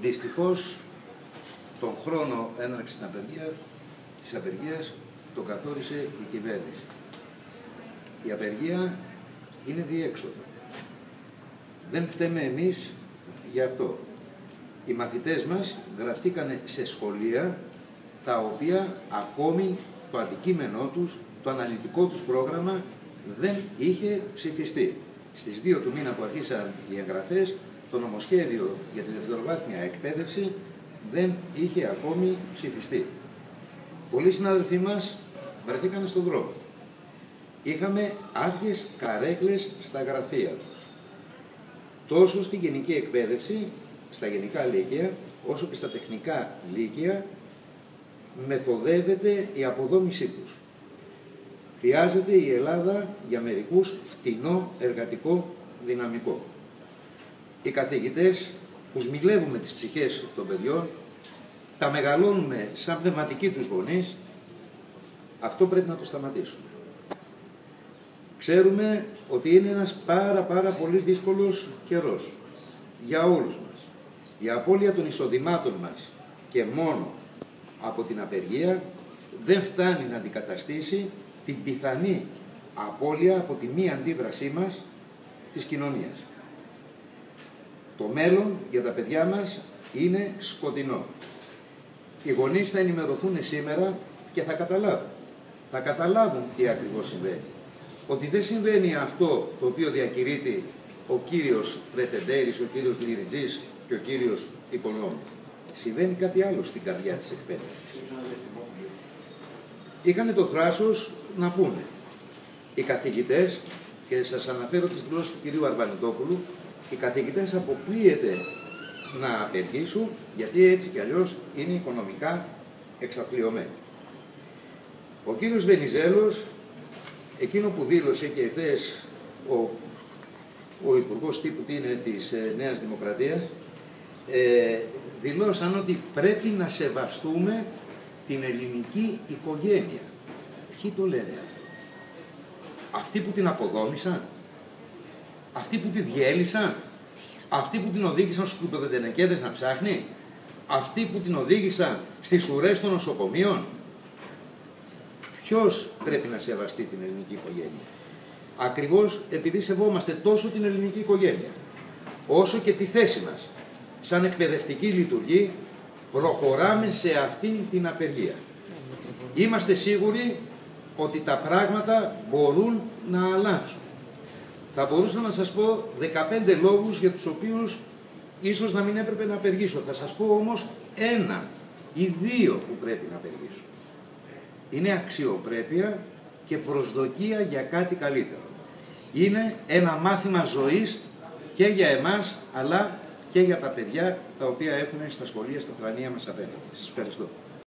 Δυστυχώς, τον χρόνο έναρξης της απεργία, της απεργίας το καθόρισε η κυβέρνηση. Η απεργία είναι διέξοδο. Δεν φταίμε εμείς γι' αυτό. Οι μαθητές μας γραφτήκανε σε σχολεία τα οποία ακόμη το αντικείμενό τους, το αναλυτικό τους πρόγραμμα δεν είχε ψηφιστεί. Στις 2 του μήνα που αρχίσαν οι εγγραφές, το νομοσχέδιο για τη δευτεροβάθμια εκπαίδευση δεν είχε ακόμη ψηφιστεί. Πολλοί συνάδελφοί μας βρεθήκαν στον δρόμο. Είχαμε άδειες καρέκλες στα γραφεία τους. Τόσο στην γενική εκπαίδευση, στα γενικά λύκεια, όσο και στα τεχνικά λύκεια, μεθοδεύεται η αποδόμησή τους. Χρειάζεται η Ελλάδα για μερικούς φτηνό εργατικό δυναμικό. Οι καθηγητές που σμιλεύουμε τις ψυχές των παιδιών, τα μεγαλώνουμε σαν πνευματικοί τους γονείς, αυτό πρέπει να το σταματήσουμε. Ξέρουμε ότι είναι ένας πάρα πάρα πολύ δύσκολος καιρός για όλους μας. Η απώλεια των εισοδημάτων μας και μόνο από την απεργία δεν φτάνει να αντικαταστήσει την πιθανή απώλεια από τη μη αντίδρασή μας της κοινωνίας. Το μέλλον για τα παιδιά μας είναι σκοτεινό. Οι γονείς θα ενημερωθούν σήμερα και θα καταλάβουν. Θα καταλάβουν τι ακριβώς συμβαίνει. Ότι δεν συμβαίνει αυτό το οποίο διακηρύττει ο κύριος Πρετεντέρης, ο κύριος Λυριτζής και ο κύριος Οικονόμου. Συμβαίνει κάτι άλλο στην καρδιά της εκπαίδευσης. Είχαν το θράσος να πούνε. Οι καθηγητές, και σας αναφέρω τις δηλώσεις του κυρίου Αρβανιτόπουλου, οι καθηγητές αποκλείεται να απεργήσουν, γιατί έτσι κι αλλιώς είναι οικονομικά εξαθλειωμένοι. Ο κύριος Βενιζέλος, εκείνο που δήλωσε και εχθές ο, ο Υπουργός Τύπου τι είναι της ε, Νέας Δημοκρατίας, ε, δηλώσαν ότι πρέπει να σεβαστούμε την ελληνική οικογένεια. Ποιοι το λένε αυτό; Αυτοί που την αποδόμησαν, αυτοί που τη διέλυσαν, αυτοί που την οδήγησαν στους κουτοδεντενεκέδες να ψάχνει, αυτοί που την οδήγησαν στις ουρές των νοσοκομείων; Ποιος πρέπει να σεβαστεί την ελληνική οικογένεια; Ακριβώς επειδή σεβόμαστε τόσο την ελληνική οικογένεια, όσο και τη θέση μας σαν εκπαιδευτική λειτουργή προχωράμε σε αυτήν την απεργία. Είμαστε σίγουροι ότι τα πράγματα μπορούν να αλλάξουν. Θα μπορούσα να σας πω 15 λόγους για τους οποίους ίσως να μην έπρεπε να απεργήσω. Θα σας πω όμως ένα ή δύο που πρέπει να απεργήσω. Είναι αξιοπρέπεια και προσδοκία για κάτι καλύτερο. Είναι ένα μάθημα ζωής και για εμάς αλλά και για τα παιδιά τα οποία έχουν στα σχολεία, στα πλανία μας απέναντι. Σας ευχαριστώ.